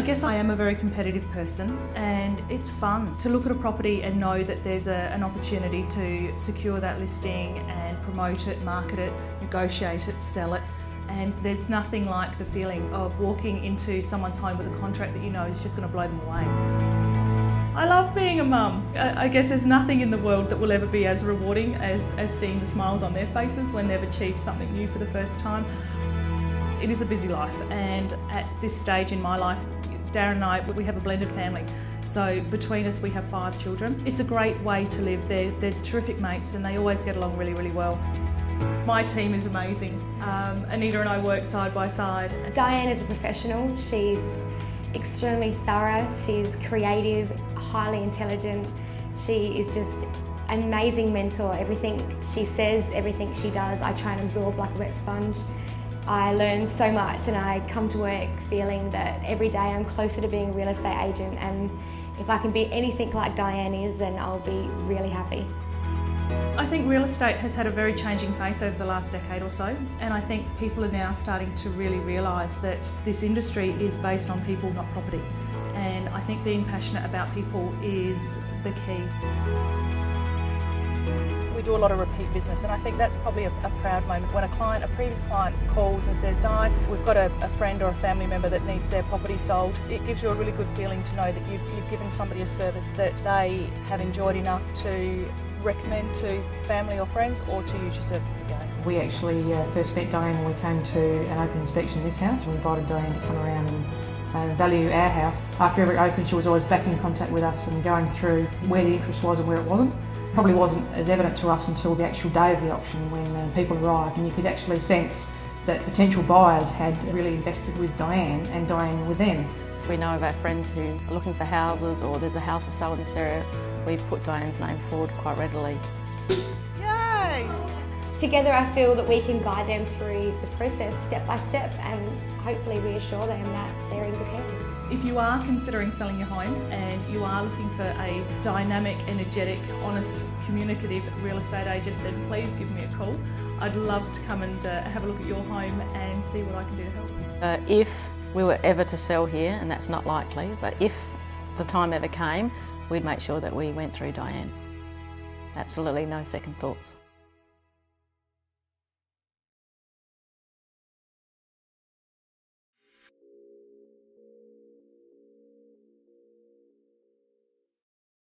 I guess I am a very competitive person and it's fun to look at a property and know that there's a, an opportunity to secure that listing and promote it, market it, negotiate it, sell it. And there's nothing like the feeling of walking into someone's home with a contract that you know is just going to blow them away. I love being a mum. I guess there's nothing in the world that will ever be as rewarding as, as seeing the smiles on their faces when they've achieved something new for the first time. It is a busy life and at this stage in my life Darren and I, we have a blended family. So between us, we have five children. It's a great way to live. They're, they're terrific mates and they always get along really, really well. My team is amazing. Um, Anita and I work side by side. Dianne is a professional. She's extremely thorough. She's creative, highly intelligent. She is just amazing mentor. Everything she says, everything she does, I try and absorb like a wet sponge. I learn so much and I come to work feeling that every day I'm closer to being a real estate agent and if I can be anything like Dianne is then I'll be really happy. I think real estate has had a very changing face over the last decade or so and I think people are now starting to really realise that this industry is based on people not property and I think being passionate about people is the key we do a lot of repeat business and I think that's probably a, a proud moment when a client, a previous client calls and says, Di, we've got a, a, friend or a family member that needs their property sold. It gives you a really good feeling to know that you've, you've given somebody a service that they have enjoyed enough to recommend to family or friends or to use your services again. We actually uh, first met Dianne when we came to an open inspection of this house. We invited Dianne to come around and uh, value our house. After every open she was always back in contact with us and going through where the interest was and where it wasn't. Probably wasn't as evident to us until the actual day of the auction when uh, people arrived and you could actually sense that potential buyers had really invested with Dianne and Dianne with them. We know of our friends who are looking for houses or there's a house for sale in this area. We've put Dianne's name forward quite readily. Yay! Together I feel that we can guide them through the process step by step and hopefully reassure them that they're in good hands. If you are considering selling your home and you are looking for a dynamic, energetic, honest, communicative real estate agent, then please give me a call. I'd love to come and uh, have a look at your home and see what I can do to help. Uh, if we were ever to sell here, and that's not likely, but if the time ever came, we'd make sure that we went through Dianne. Absolutely no second thoughts.